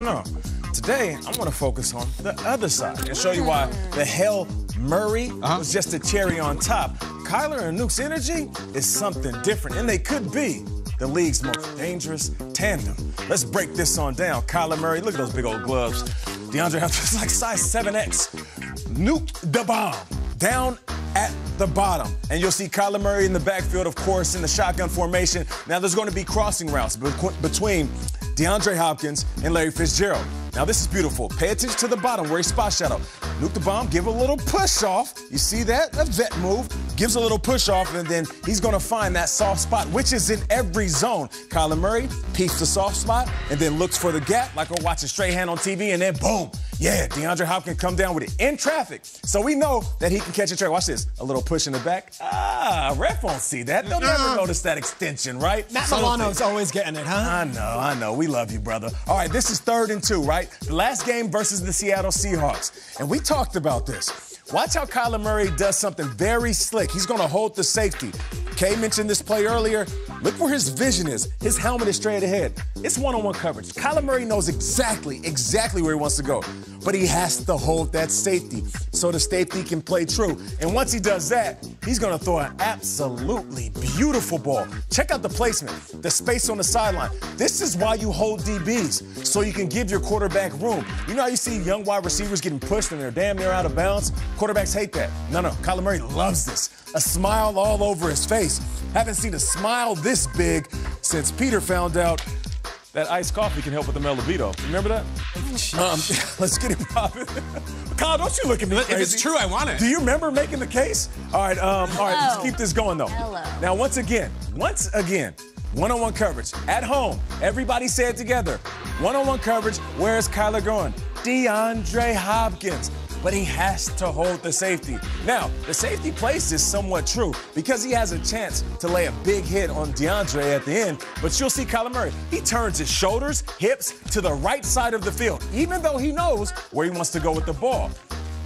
No. Today, I want to focus on the other side and show you why the Hail Murray Uh-huh. was just a cherry on top. Kyler and Nuke's energy is something different, and they could be the league's most dangerous tandem. Let's break this on down. Kyler Murray, look at those big old gloves. DeAndre Hopkins, like size 7X. Nuke the bomb down at the bottom. And you'll see Kyler Murray in the backfield, of course, in the shotgun formation. Now there's going to be crossing routes be- between DeAndre Hopkins and Larry Fitzgerald. Now this is beautiful. Pay attention to the bottom where he spot shadow. Nuke the bomb, give a little push off. You see that? A vet move. Gives a little push off, and then he's gonna find that soft spot, which is in every zone. Kyler Murray peeps the soft spot and then looks for the gap, like we're watching Strahan on TV, and then boom. Yeah, DeAndre Hopkins come down with it in traffic. So we know that he can catch a track. Watch this. A little push in the back. Ah, ref won't see that. They'll never notice that extension, right? Matt Subtle Milano's thing. always getting it, huh? I know, I know. We love you, brother. All right, this is third and two, right? The last game versus the Seattle Seahawks. And we talked about this. Watch how Kyler Murray does something very slick. He's going to hold the safety. Kay mentioned this play earlier. Look where his vision is. His helmet is straight ahead. It's one-on-one coverage. Kyler Murray knows exactly, exactly where he wants to go. But he has to hold that safety so the safety can play true. And once he does that, he's going to throw an absolutely beautiful ball. Check out the placement, the space on the sideline. This is why you hold DBs, so you can give your quarterback room. You know how you see young wide receivers getting pushed and they're damn near out of bounds? Quarterbacks hate that. No, no, Kyler Murray loves this. A smile all over his face. Haven't seen a smile this big since Peter found out that iced coffee can help with the male libido. Remember that? Um, let's get it popping. Kyle, don't you look at me crazy. If it's true, I want it. Do you remember making the case? All right, um, all right, let's keep this going though. Hello. Now, once again, once again, one-on-one coverage at home. Everybody say it together. One-on-one coverage. Where's Kyler going? DeAndre Hopkins. But he has to hold the safety. Now, the safety place is somewhat true because he has a chance to lay a big hit on DeAndre at the end. But you'll see Kyler Murray. He turns his shoulders, hips to the right side of the field, even though he knows where he wants to go with the ball.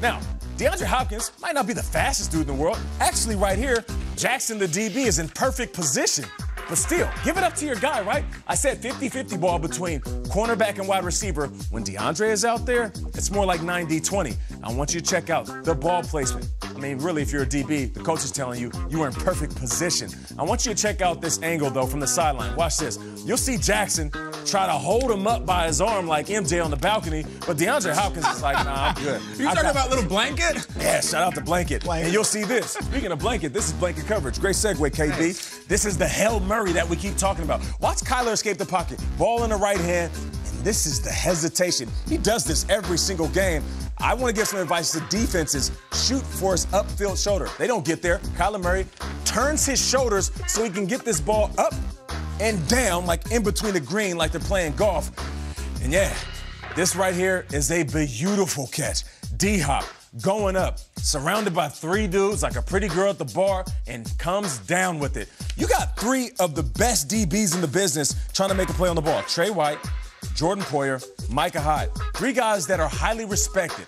Now, DeAndre Hopkins might not be the fastest dude in the world. Actually, right here, Jackson, the DB, is in perfect position. But still, give it up to your guy, right? I said 50 50 ball between cornerback and wide receiver. When DeAndre is out there, it's more like 90 20. I want you to check out the ball placement. I mean, really, if you're a DB, the coach is telling you you are in perfect position. I want you to check out this angle, though, from the sideline. Watch this. You'll see Jackson try to hold him up by his arm like MJ on the balcony, but DeAndre Hopkins is like, nah, I'm good. You talking about little blanket? yeah, shout out to Blanket. Blanket. And you'll see this. Speaking of Blanket, this is Blanket coverage. Great segue, KB. This is the Hail Murray that we keep talking about. Watch Kyler escape the pocket. Ball in the right hand. And this is the hesitation. He does this every single game. I want to give some advice to defenses. Shoot for his upfield shoulder. They don't get there. Kyler Murray turns his shoulders so he can get this ball up and down, like in between the green, like they're playing golf. And yeah, this right here is a beautiful catch. D Hop going up, surrounded by three dudes, like a pretty girl at the bar, and comes down with it. You got three of the best DBs in the business trying to make a play on the ball Tre White, Jordan Poyer, Micah Hyde. Three guys that are highly respected.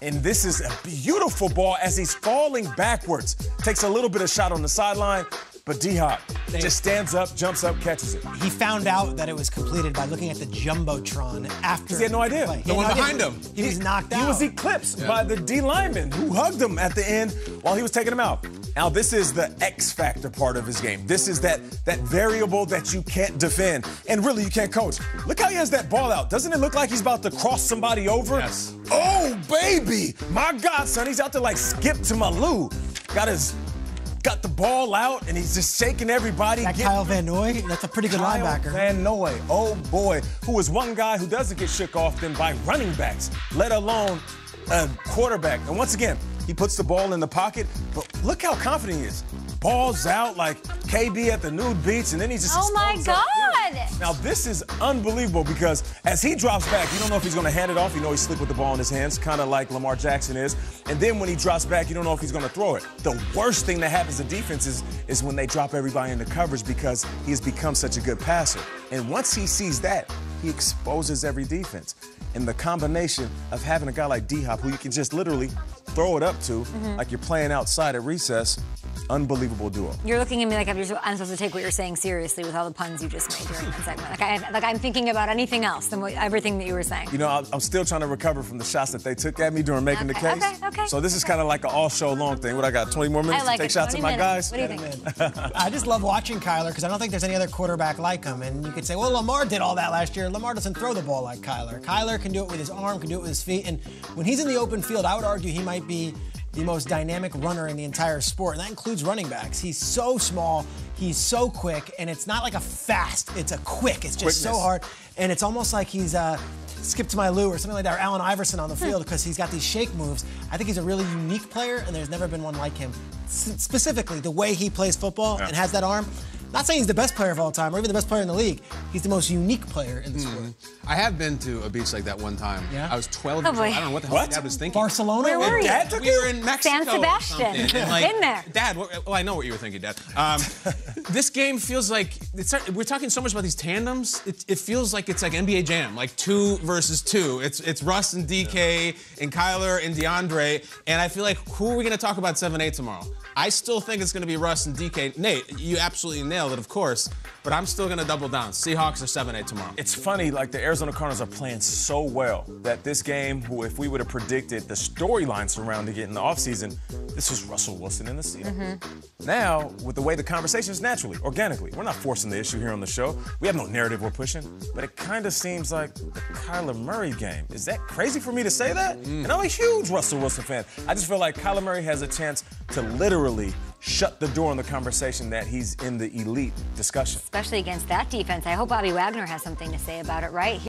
And this is a beautiful ball as he's falling backwards. Takes a little bit of shot on the sideline, but D Hop just stands up, jumps up, catches it. He found out that it was completed by looking at the jumbotron after. He had no idea. play. He The one no idea. behind him. He was knocked out. He was eclipsed by the D lineman who hugged him at the end while he was taking him out. Now, this is the X factor part of his game. This is that that variable that you can't defend and really you can't coach. Look how he has that ball out. Doesn't it look like he's about to cross somebody over? Yes. Oh, baby. My God, son, he's out there like skip to my Lou. Got his got the ball out and he's just shaking everybody. that Kyle Van Noy. That's a pretty good Kyle linebacker. Van Noy, oh boy, who is one guy who doesn't get shook off then by running backs, let alone a quarterback. And once again, he puts the ball in the pocket, but look how confident he is. Ball's out like KB at the nude beach, and then he just. Oh my. God! Now this is unbelievable because as he drops back, you don't know if he's going to hand it off. You know he's slick with the ball in his hands, kind of like Lamar Jackson is. And then when he drops back, you don't know if he's going to throw it. The worst thing that happens to defenses is when they drop everybody into coverage because he has become such a good passer. And once he sees that, he exposes every defense. And the combination of having a guy like D Hop who you can just literally throw it up to, mm-hmm. like you're playing outside at recess, unbelievable duo. You're looking at me like I'm supposed to take what you're saying seriously with all the puns you just made during that segment. Like, I, like I'm thinking about anything else than what, everything that you were saying. You know, I'm still trying to recover from the shots that they took at me during making Okay, the case. okay, okay, so this is kind of like an all show long thing. What I got? 20 more minutes like to take it. shots at 20 my minutes. guys. What do you think? I just love watching Kyler because I don't think there's any other quarterback like him. And you could say, well, Lamar did all that last year. Lamar doesn't throw the ball like Kyler. Kyler can do it with his arm, can do it with his feet. And when he's in the open field, I would argue he might be the most dynamic runner in the entire sport, and that includes running backs. He's so small, he's so quick, and it's not like a fast, it's a quick. It's just so hard, and it's almost like he's uh, Skip to my Lou or something like that, or Allen Iverson on the field because he's got these shake moves. I think he's a really unique player, and there's never been one like him. S- specifically, the way he plays football and has that arm. Not saying he's the best player of all time or even the best player in the league. He's the most unique player in the sport. I have been to a beach like that one time. Yeah? I was 12 Oh, years boy. old. I don't know what the hell What? my dad was thinking. Barcelona? Where were you? Dad took we were in Mexico. San Sebastian. something, and, like, Been there. Dad, well, I know what you were thinking, Dad. Um, this game feels like it's, we're talking so much about these tandems. It, it feels like it's like NBA Jam, like two versus two. It's it's Russ and DK and Kyler and DeAndre, and I feel like who are we going to talk about 7-8 tomorrow? I still think it's going to be Russ and DK. Nate, you absolutely nailed it, of course, but I'm still going to double down. Seahawks are 7-8 tomorrow. It's funny, like the Arizona Cardinals are playing so well that this game, if we would have predicted the storyline surrounding it in the offseason, this was Russell Wilson in the seat. Mm-hmm. Now, with the way the conversation is naturally, organically, we're not forcing the issue here on the show. We have no narrative we're pushing, but it kind of seems like the Kyler Murray game. Is that crazy for me to say that? Mm. And I'm a huge Russell Wilson fan. I just feel like Kyler Murray has a chance to literally shut the door on the conversation that he's in the elite discussion. Especially against that defense. I hope Bobby Wagner has something to say about it, right?